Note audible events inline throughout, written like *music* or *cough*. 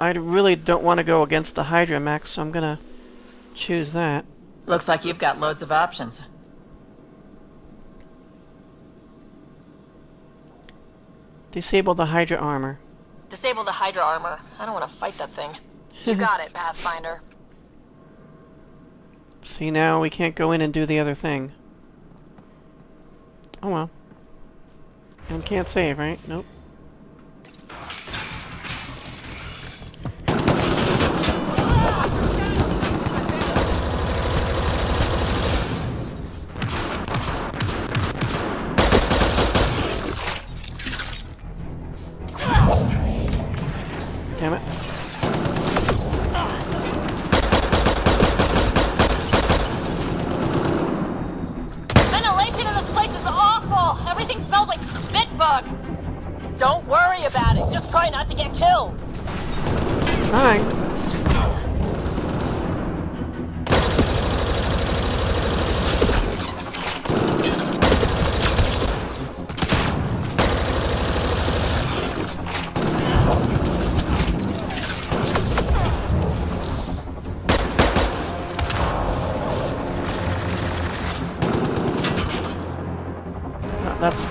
I really don't want to go against the Hydra Max, so I'm gonna choose that. Looks like you've got loads of options. Disable the Hydra armor. Disable the Hydra armor. I don't want to fight that thing. You *laughs* got it, Pathfinder. See, now we can't go in and do the other thing. Oh well. And can't save, right? Nope.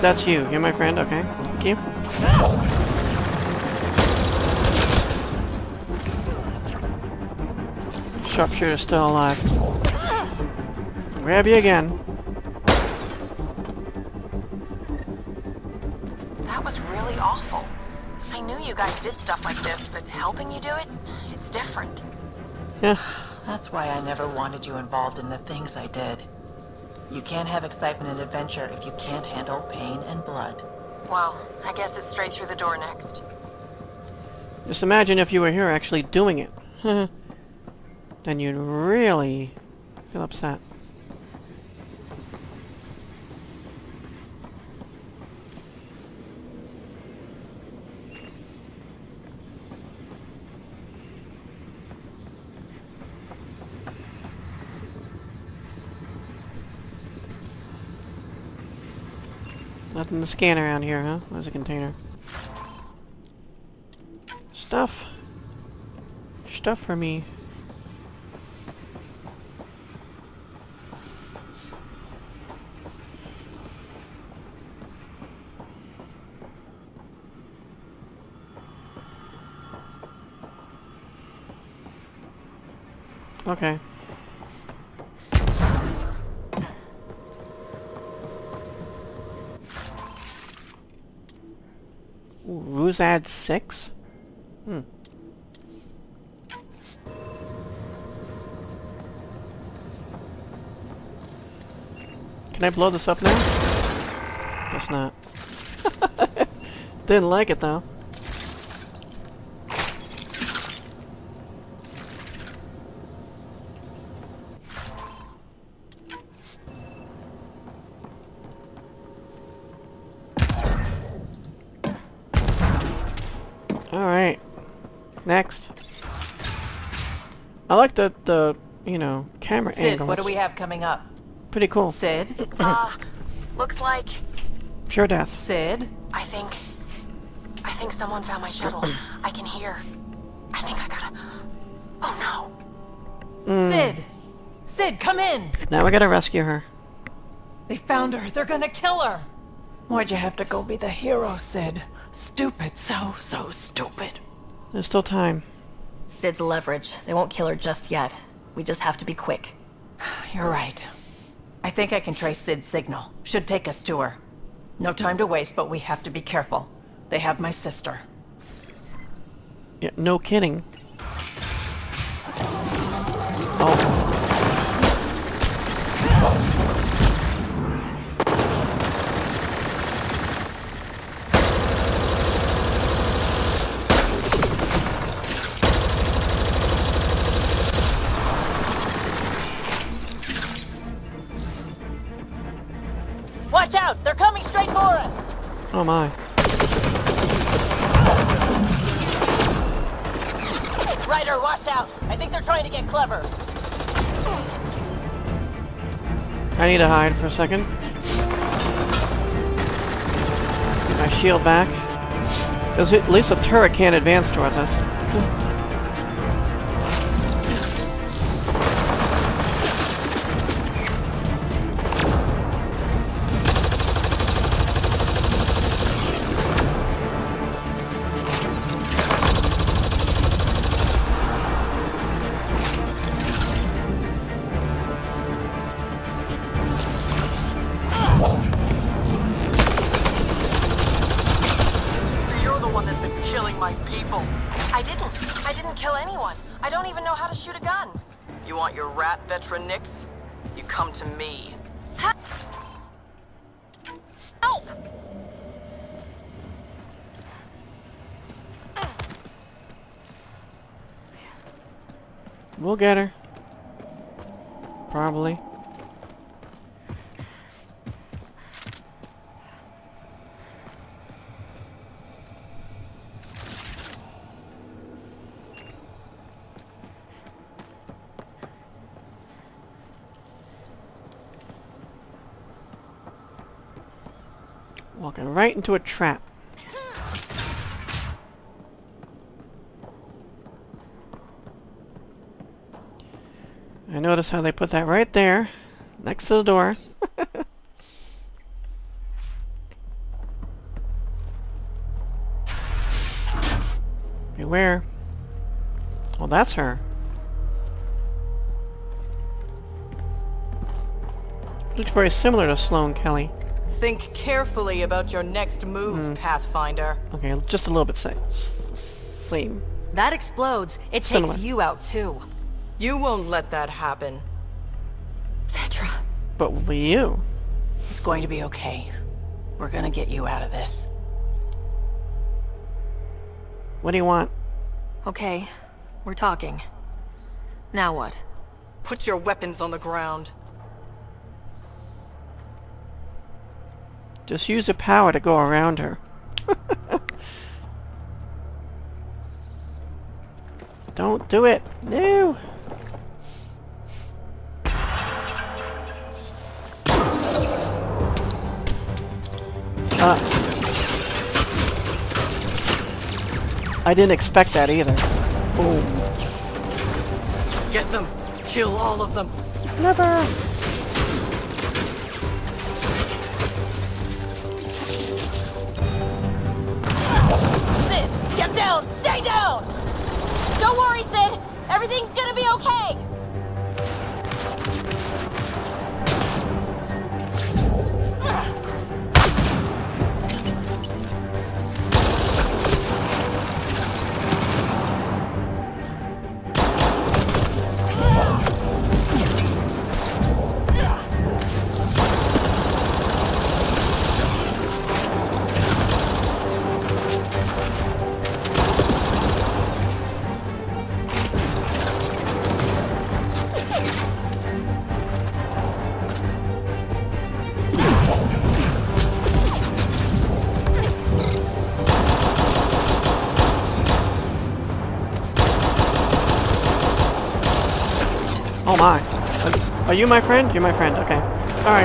That's that's you. You're my friend. Okay. Thank you. Sharpshooter's still alive. Grab you again. That was really awful. I knew you guys did stuff like this, but helping you do it, it's different. Yeah. That's why I never wanted you involved in the things I did. You can't have excitement and adventure if you can't handle pain and blood. Well, I guess it's straight through the door next. Just imagine if you were here actually doing it. *laughs* then you'd really feel upset. Nothing to scan around here, huh? There's a container. Stuff. Stuff for me. Okay. Ruzad 6? Hmm. Can I blow this up now? Guess not. *laughs* Didn't like it though. Alright. Next. I like the, the, you know, camera Sid, angles. what do we have coming up? Pretty cool. Sid? Uh, looks like... Pure death. Sid? I think... I think someone found my shuttle. *clears throat* I can hear. I think I gotta... Oh no. Sid! Sid, come in! Now we gotta rescue her. They found her. They're gonna kill her. Why'd you have to go be the hero, Sid? Stupid. So, so stupid. There's still time. Sid's leverage. They won't kill her just yet. We just have to be quick. *sighs* You're right. I think I can trace Sid's signal. Should take us to her. No time to waste, but we have to be careful. They have my sister. Yeah, no kidding. Oh. Watch out! They're coming straight for us! Oh my. Ryder, watch out! I think they're trying to get clever. I need to hide for a second. Get my shield back. At least a turret can't advance towards us. We'll get her. Probably. Walking right into a trap. I notice how they put that right there, next to the door. *laughs* Beware. Well, that's her. Looks very similar to Sloane Kelly. Think carefully about your next move, hmm. Pathfinder. Okay, just a little bit sa- s- same. That explodes. It Similar. takes you out too. You won't let that happen. Vetra, But will you? it's going to be okay. We're gonna get you out of this. What do you want? Okay, we're talking. Now what? Put your weapons on the ground. Just use the power to go around her. *laughs* Don't do it. No. Uh, I didn't expect that either. Boom. Get them. Kill all of them. Never. Sid, get down! Stay down! Don't worry, Sid! Everything's gonna be okay! My. Are, you my friend? You're my friend. Okay. Sorry.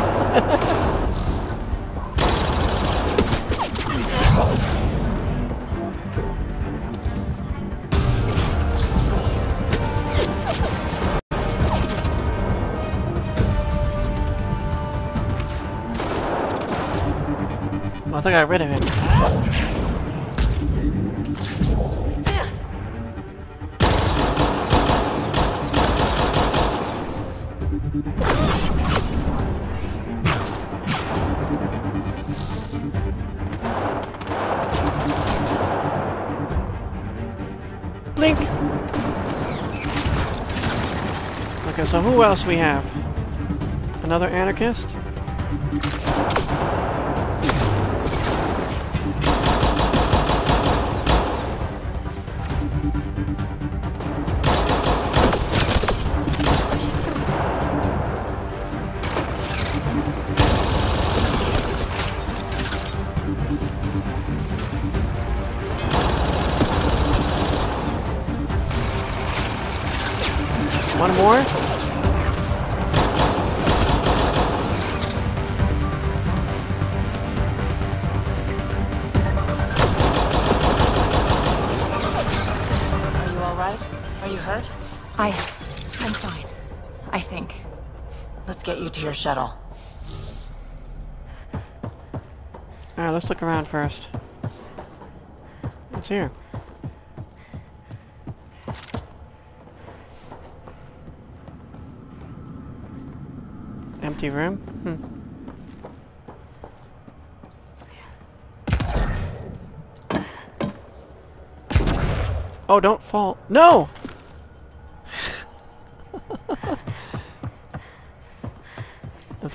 I think I rid of him. Okay, so who else we have? Another anarchist? One more? Shuttle. Alright, let's look around first. What's here? Empty room? Hmm. Oh, don't fall. No!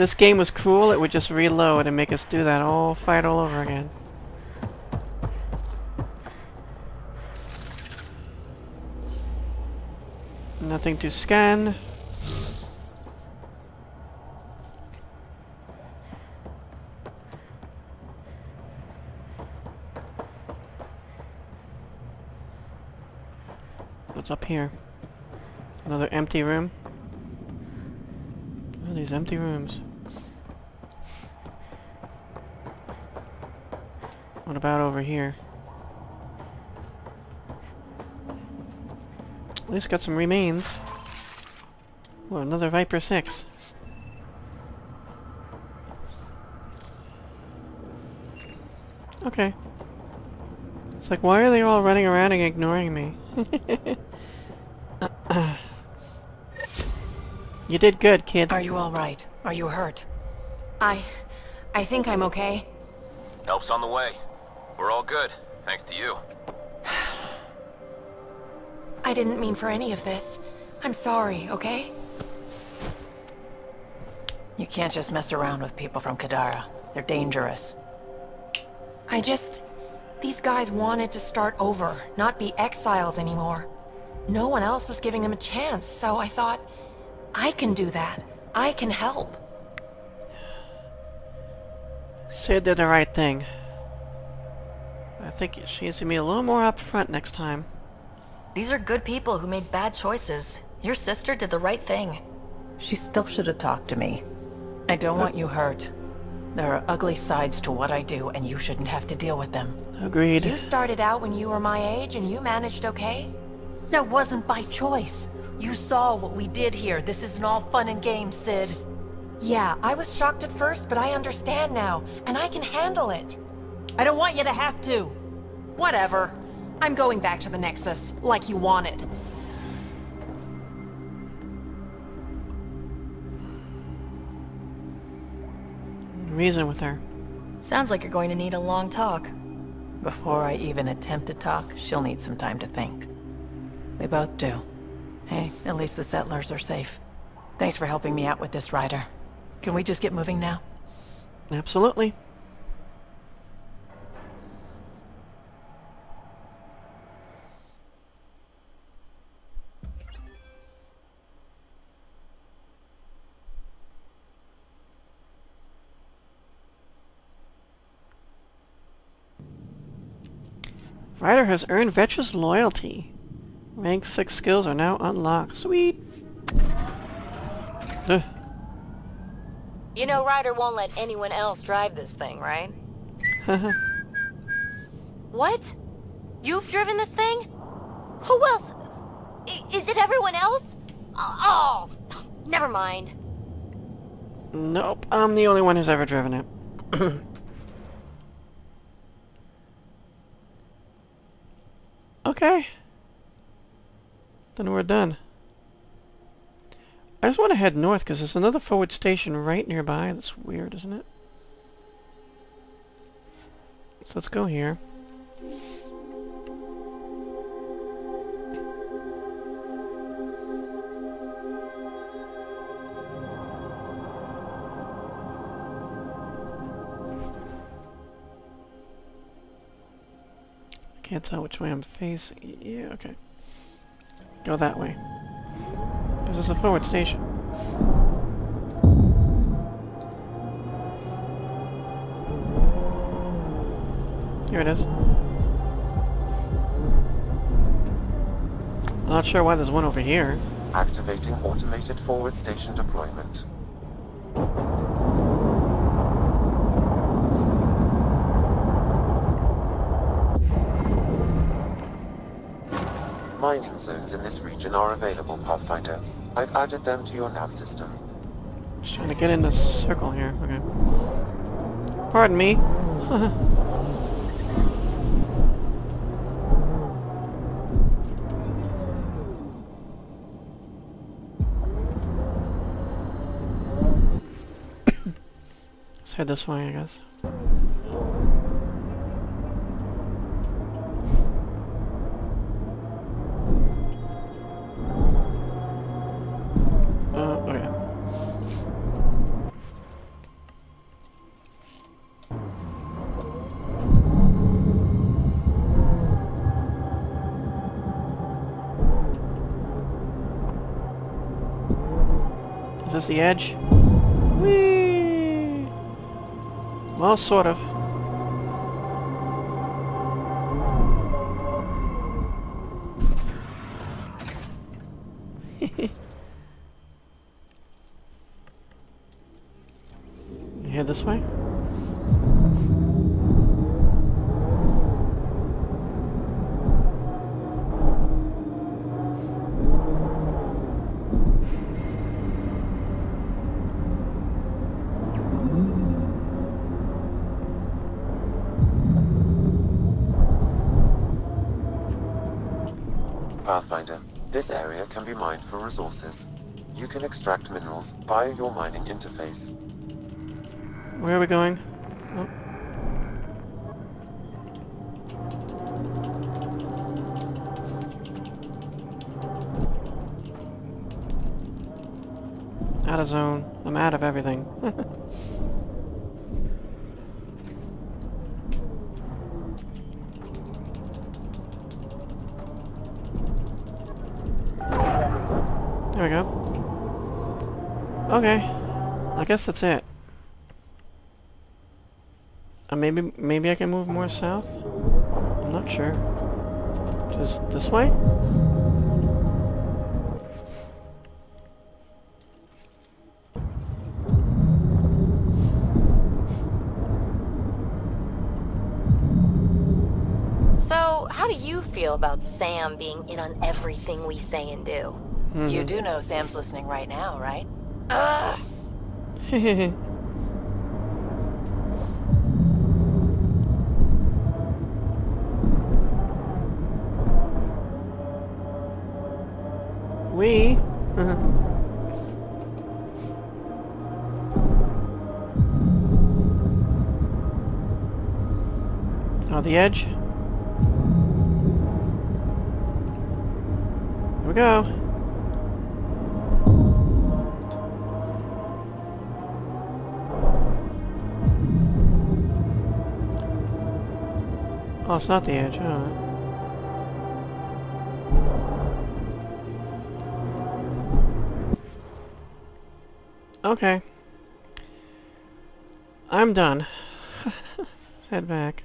This game was cruel, it would just reload and make us do that whole fight all over again. Nothing to scan. What's up here? Another empty room? These empty rooms. What about over here? At least got some remains. Another Viper 6. Okay. It's like, why are they all running around and ignoring me? *coughs* you did good, kid. Are you all right? Are you hurt? I... I think I'm okay. Help's on the way. We're all good, thanks to you. *sighs* I didn't mean for any of this. I'm sorry, okay? You can't just mess around with people from Kadara. They're dangerous. I just... These guys wanted to start over, not be exiles anymore. No one else was giving them a chance, so I thought, I can do that. I can help. Sid did the right thing. I think she needs to be a little more upfront next time. These are good people who made bad choices. Your sister did the right thing. She still should have talked to me. I don't want you hurt. There are ugly sides to what I do, and you shouldn't have to deal with them. Agreed. You started out when you were my age and you managed okay? That wasn't by choice. You saw what we did here. This isn't all fun and games, Sid. Yeah, I was shocked at first, but I understand now, and I can handle it. I don't want you to have to. Whatever. I'm going back to the Nexus, like you wanted. Reason with her. Sounds like you're going to need a long talk. Before I even attempt to talk, she'll need some time to think. We both do. Hey, at least the settlers are safe. Thanks for helping me out with this, Ryder. Can we just get moving now? Absolutely. Ryder has earned Vetra's loyalty. Rank 6 skills are now unlocked. Sweet! Ugh. You know Ryder won't let anyone else drive this thing, right? Uh-huh. what? You've driven this thing? Who else? I is it everyone else? Oh, never mind. nope, I'm the only one who's ever driven it. *clears throat* okay. Then we're done. I just want to head north because there's another forward station right nearby. That's weird, isn't it? So let's go here. Can't tell which way I'm facing. Yeah, okay. Go that way. This is a forward station. Here it is. Not sure why there's one over here. Activating automated forward station deployment. Mining zones in this region are available, Pathfinder. I've added them to your nav system. Just trying to get in a circle here. Okay. Pardon me. *laughs* Let's head this way, I guess. The edge? Whee! Well, sort of. Pathfinder, this area can be mined for resources. You can extract minerals via your mining interface. Where are we going? Oh. Out of zone. I'm out of everything. *laughs* guess that's it. Uh, maybe maybe I can move more south? I'm not sure. Just this way? So, how do you feel about Sam being in on everything we say and do? You do know Sam's listening right now, right? Ugh! We? oh, the edge? Here we go. Oh, it's not the edge, huh? Okay. I'm done. Let's *laughs* head back.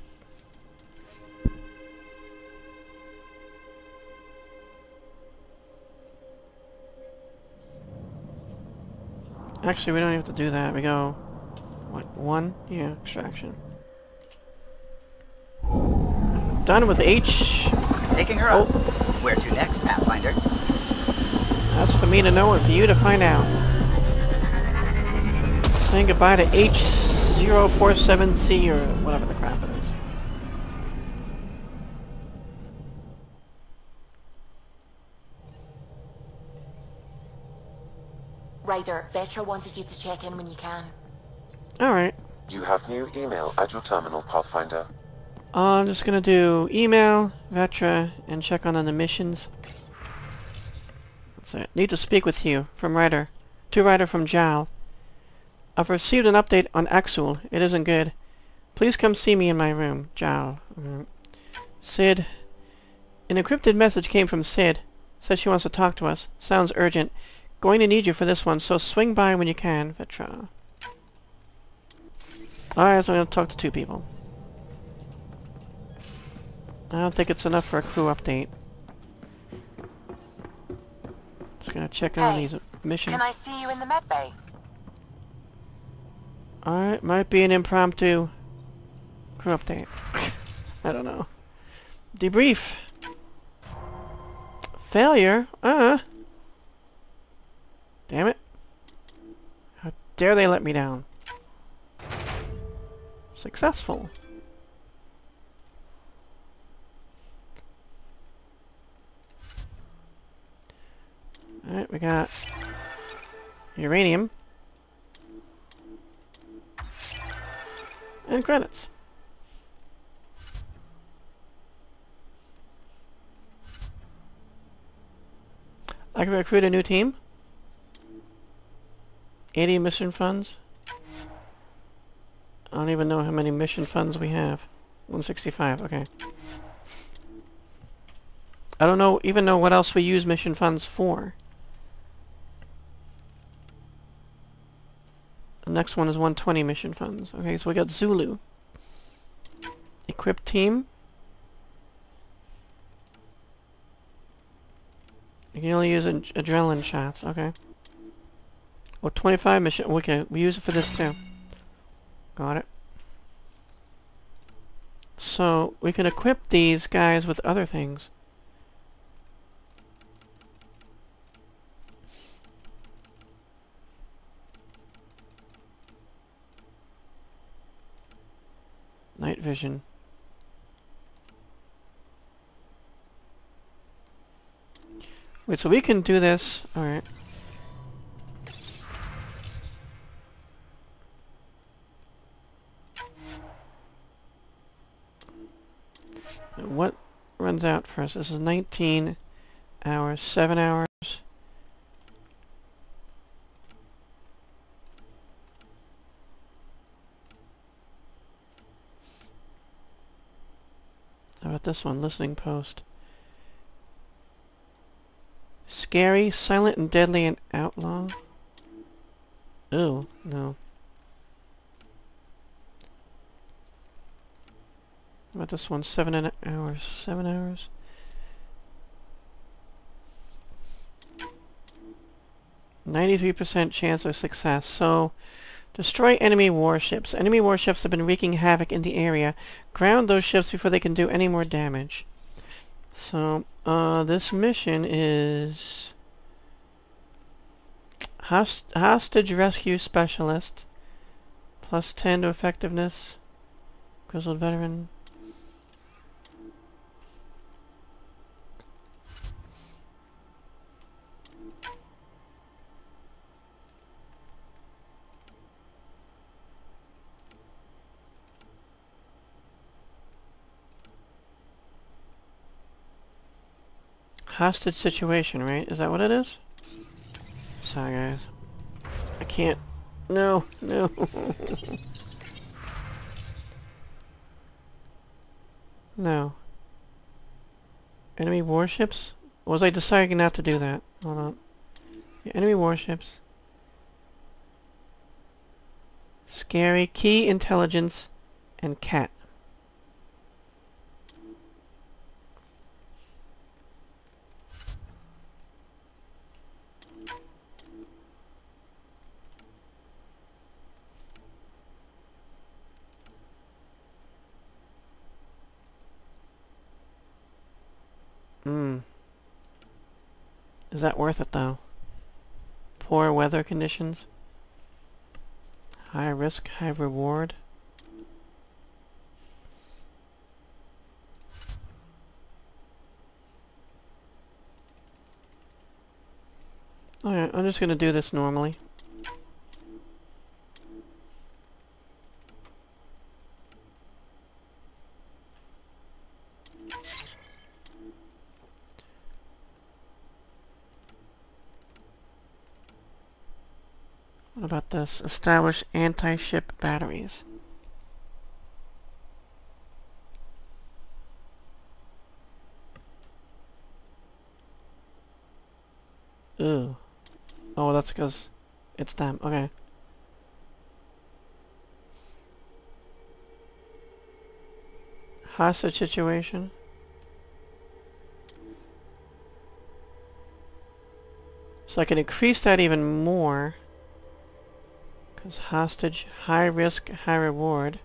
Actually, we don't have to do that. We go... What, one? Yeah, extraction. Done with H... Taking her up. Oh. Where to next, Pathfinder? That's for me to know and for you to find out. Saying goodbye to H047C or whatever the crap it is. Ryder, Vetra wanted you to check in when you can. Alright. You have new email at your terminal, Pathfinder. I'm just gonna do email, Vetra, and check on the missions. Need to speak with you. From Ryder. To Ryder from Jaal. I've received an update on Akksul. It isn't good. Please come see me in my room. Jaal. Mm. Sid. An encrypted message came from Sid. Says she wants to talk to us. Sounds urgent. Going to need you for this one, so swing by when you can, Vetra. Alright, so I'm to talk to two people. I don't think it's enough for a crew update. Just gonna check on these missions. Can I see you in the med bay? Alright, might be an impromptu crew update. I don't know. Debrief. Failure? Uh. Damn it. How dare they let me down? Successful. Alright, we got uranium. And credits. I can recruit a new team. 80 mission funds. I don't even know how many mission funds we have. 165, okay. I don't know even know what else we use mission funds for. The next one is 120 mission funds. Okay, so we got Zulu. Equip team. You can only use ad adrenaline shots. Okay. Well, 25 mission. Okay, we use it for this too. Got it. So, we can equip these guys with other things. Vision. Wait, so we can do this. Alright. What runs out for us? This is 19 hours, 7 hours. How about this one? Listening post. Scary, silent, and deadly, and outlaw. Ooh, no. About this one? Seven and hours. Seven hours. Ninety-three percent chance of success. So, destroy enemy warships. Enemy warships have been wreaking havoc in the area. Ground those ships before they can do any more damage. So, uh, this mission is... Host hostage Rescue Specialist. Plus 10 to effectiveness. Grizzled Veteran. Hostage situation, right? Is that what it is? Sorry, guys. I can't. No, no. *laughs* no. Enemy warships? was I deciding not to do that? Hold on. Yeah, enemy warships. Scary, key, intelligence, and cat. Hmm. Is that worth it, though? Poor weather conditions? High risk, high reward? Alright, I'm just gonna do this normally. Establish anti-ship batteries. Ooh. Oh, that's because it's them. Okay. Hostage situation. So I can increase that even more. Because hostage, high risk, high reward.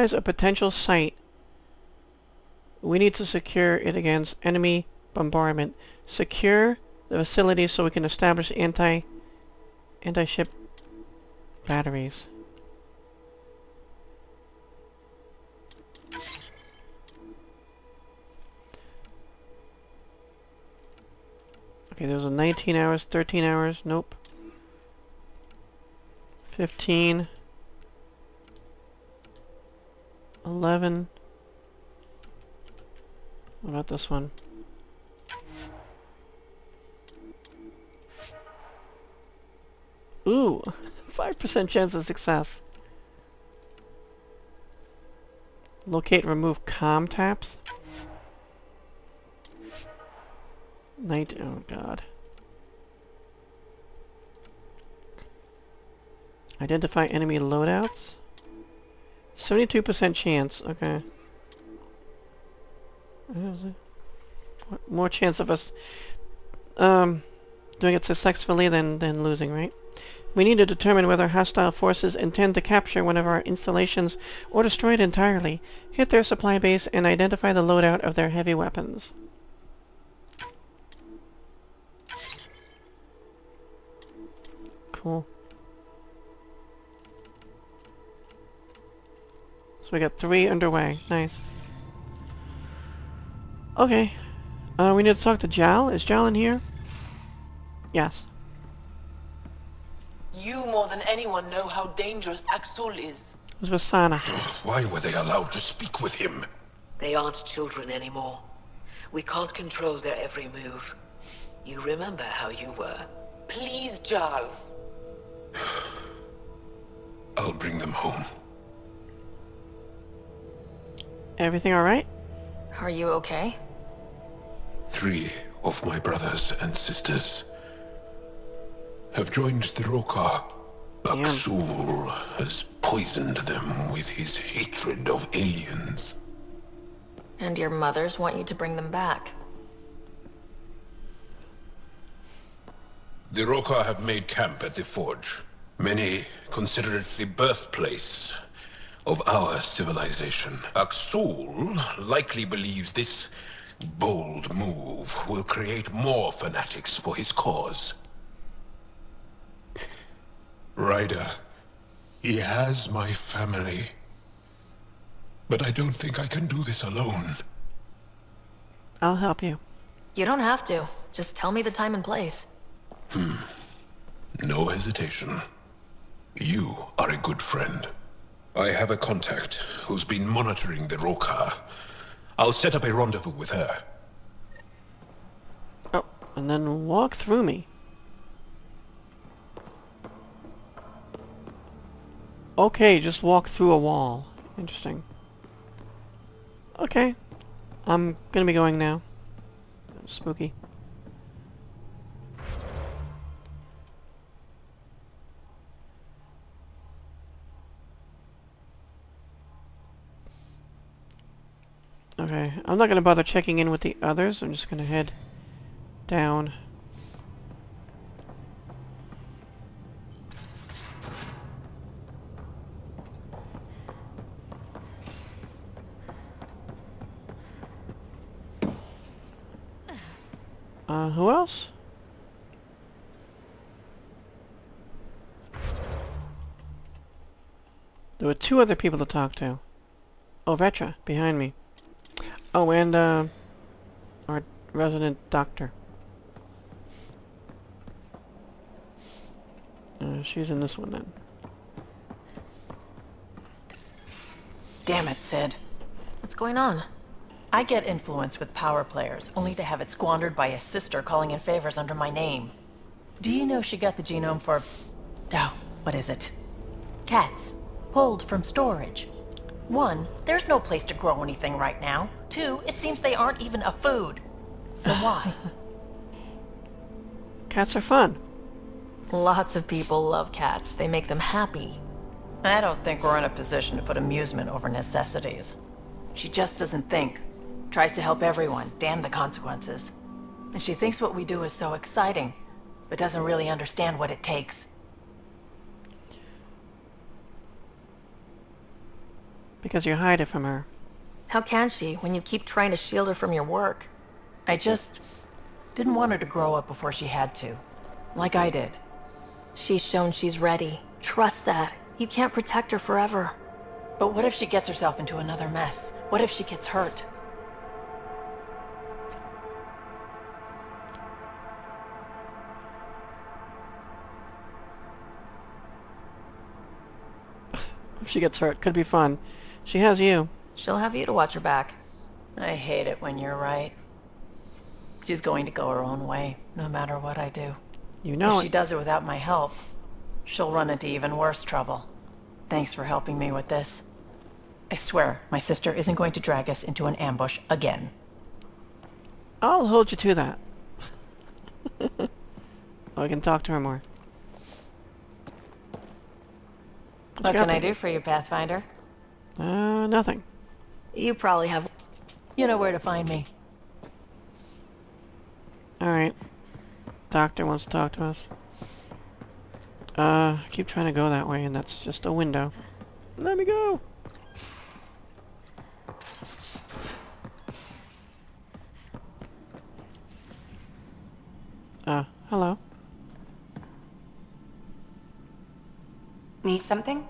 Utilize a potential site, we need to secure it against enemy bombardment. Secure the facility so we can establish anti anti-ship batteries. Okay, there's a 19 hours, 13 hours, nope. 15. 11. What about this one? Ooh, *laughs* 5% chance of success. Locate and remove com taps. Night, oh god. Identify enemy loadouts. 72% chance, okay. More chance of us um, doing it successfully than, than losing, right? We need to determine whether hostile forces intend to capture one of our installations or destroy it entirely, hit their supply base, and identify the loadout of their heavy weapons. Cool. So we got three underway. Nice. Okay. Uh, we need to talk to Jaal. Is Jaal in here? Yes. You more than anyone know how dangerous Akksul is. It was Vassana. Why were they allowed to speak with him? They aren't children anymore. We can't control their every move. You remember how you were. Please, Jaal. *sighs* I'll bring them home. Everything alright? Are you okay? Three of my brothers and sisters have joined the Roekaar. Akksul has poisoned them with his hatred of aliens. And your mothers want you to bring them back. The Roekaar have made camp at the Forge. Many consider it the birthplace of our civilization. Akksul likely believes this bold move will create more fanatics for his cause. Ryder, he has my family. But I don't think I can do this alone. I'll help you. You don't have to. Just tell me the time and place. Hmm. No hesitation. You are a good friend. I have a contact who's been monitoring the Roekaar. I'll set up a rendezvous with her. Oh, and then walk through me. Okay, just walk through a wall. Interesting. Okay. I'm gonna be going now. Spooky. Okay, I'm not gonna bother checking in with the others. I'm just gonna head down. Uh, who else? There were two other people to talk to. Oh, Vetra, behind me. Oh, and, uh, our resident doctor. Uh, she's in this one, then. Damn it, Sid. What's going on? I get influence with power players, only to have it squandered by a sister calling in favors under my name. Do you know she got the genome for... Oh, what is it? Cats. Pulled from storage. One, there's no place to grow anything right now. Two, it seems they aren't even a food. So *laughs* why? Cats are fun. Lots of people love cats. They make them happy. I don't think we're in a position to put amusement over necessities. She just doesn't think. Tries to help everyone, damn the consequences. And she thinks what we do is so exciting, but doesn't really understand what it takes. Because you hide it from her. How can she, when you keep trying to shield her from your work? I just... didn't want her to grow up before she had to. Like I did. She's shown she's ready. Trust that. You can't protect her forever. But what if she gets herself into another mess? What if she gets hurt? If she gets hurt, could be fun. She has you. She'll have you to watch her back. I hate it when you're right. She's going to go her own way, no matter what I do. You know if she does it without my help, she'll run into even worse trouble. Thanks for helping me with this. I swear, my sister isn't going to drag us into an ambush again. I'll hold you to that. *laughs* Oh, I can talk to her more. What got can I do for you, Pathfinder? Uh, nothing. You probably have... You know where to find me. Alright. Doctor wants to talk to us. Uh, I keep trying to go that way, and that's just a window. Let me go! Uh, hello. Need something?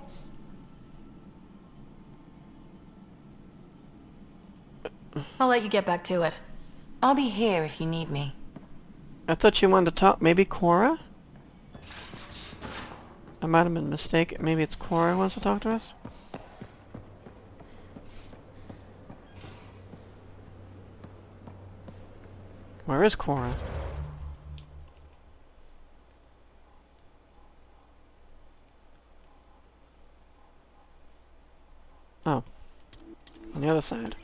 I'll let you get back to it. I'll be here if you need me. I thought you wanted to talk. Maybe Cora? I might have been mistaken. Maybe it's Cora who wants to talk to us? Where is Cora? Oh. On the other side.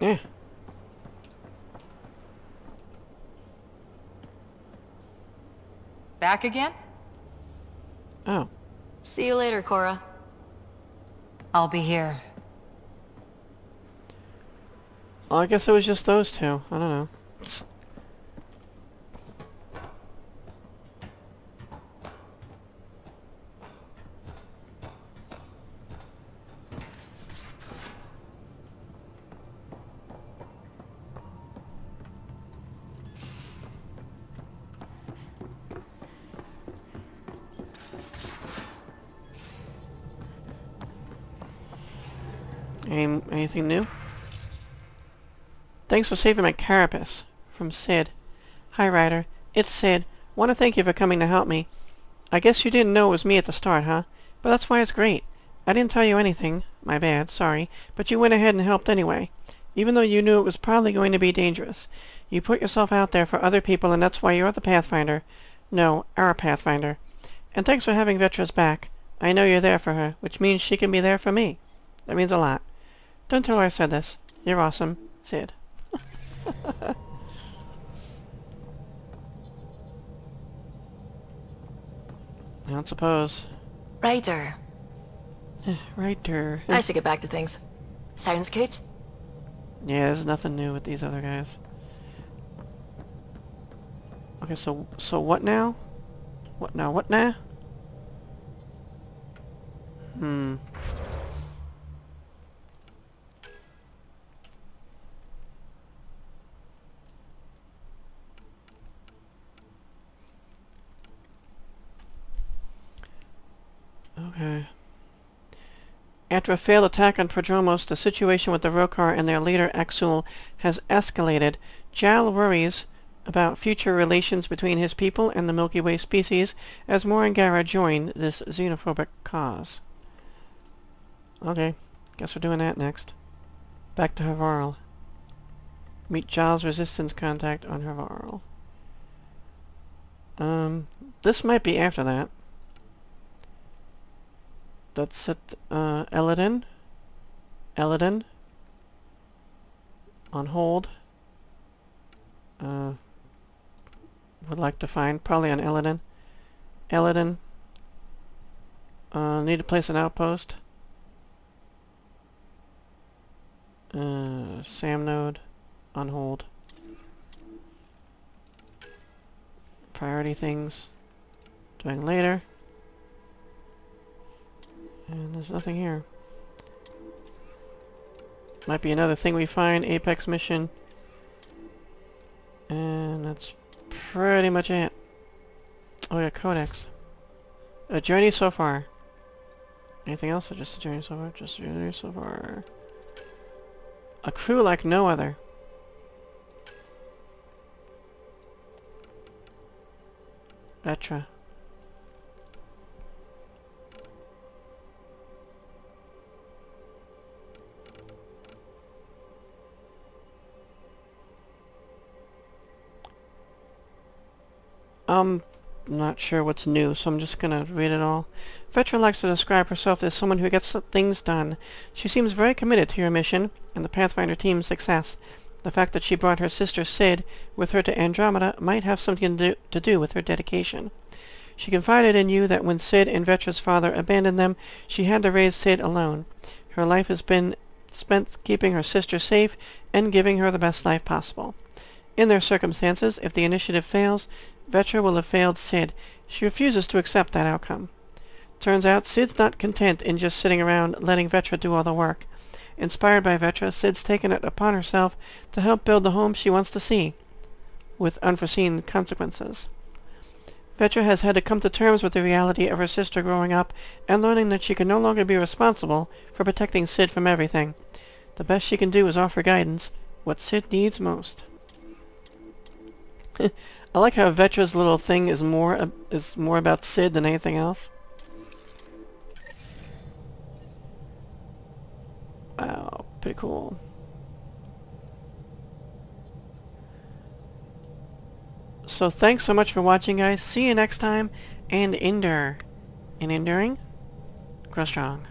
Yeah. Back again? Oh. See you later, Cora. I'll be here. Well, I guess it was just those two. I don't know. Any, anything new? Thanks for saving my carapace. From Sid. Hi, Ryder. It's Sid. Want to thank you for coming to help me. I guess you didn't know it was me at the start, huh? But that's why it's great. I didn't tell you anything. My bad, sorry. But you went ahead and helped anyway. Even though you knew it was probably going to be dangerous. You put yourself out there for other people and that's why you're the Pathfinder. No, our Pathfinder. And thanks for having Vetra's back. I know you're there for her, which means she can be there for me. That means a lot. Don't tell her I said this. You're awesome. Sid. *laughs* I don't suppose. Ryder. *sighs* Ryder. I should get back to things. Sounds good? Yeah, there's nothing new with these other guys. Okay, so so what now? What now? What now? Hmm. Okay. After a failed attack on Prodromos, the situation with the Roekaar and their leader Akksul has escalated. Jaal worries about future relations between his people and the Milky Way species as more angara join this xenophobic cause. Okay, guess we're doing that next. Back to Havarl. Meet Jaal's resistance contact on Havarl. Um, this might be after that. That's it. Uh, Elaaden. Elaaden. On hold. Uh, would like to find. Probably on Elaaden. Elaaden. Uh, need to place an outpost. Uh, SAM node. On hold. Priority things. Doing later. And there's nothing here. Might be another thing we find. Apex mission. And that's pretty much it. Oh yeah, Codex. A journey so far. Anything else just a journey so far? Just a journey so far. A crew like no other. Vetra. I'm not sure what's new, so I'm just gonna read it all. Vetra likes to describe herself as someone who gets things done. She seems very committed to your mission and the Pathfinder team's success. The fact that she brought her sister Sid with her to Andromeda might have something to do, to do with her dedication. She confided in you that when Sid and Vetra's father abandoned them, she had to raise Sid alone. Her life has been spent keeping her sister safe and giving her the best life possible. In their circumstances, if the initiative fails, Vetra will have failed Sid. She refuses to accept that outcome. Turns out Sid's not content in just sitting around letting Vetra do all the work. Inspired by Vetra, Sid's taken it upon herself to help build the home she wants to see, with unforeseen consequences. Vetra has had to come to terms with the reality of her sister growing up and learning that she can no longer be responsible for protecting Sid from everything. The best she can do is offer guidance, what Sid needs most. *laughs* I like how Vetra's little thing is more uh, is more about Sid than anything else. Wow, pretty cool. So thanks so much for watching, guys. See you next time, and endure. In enduring, grow strong.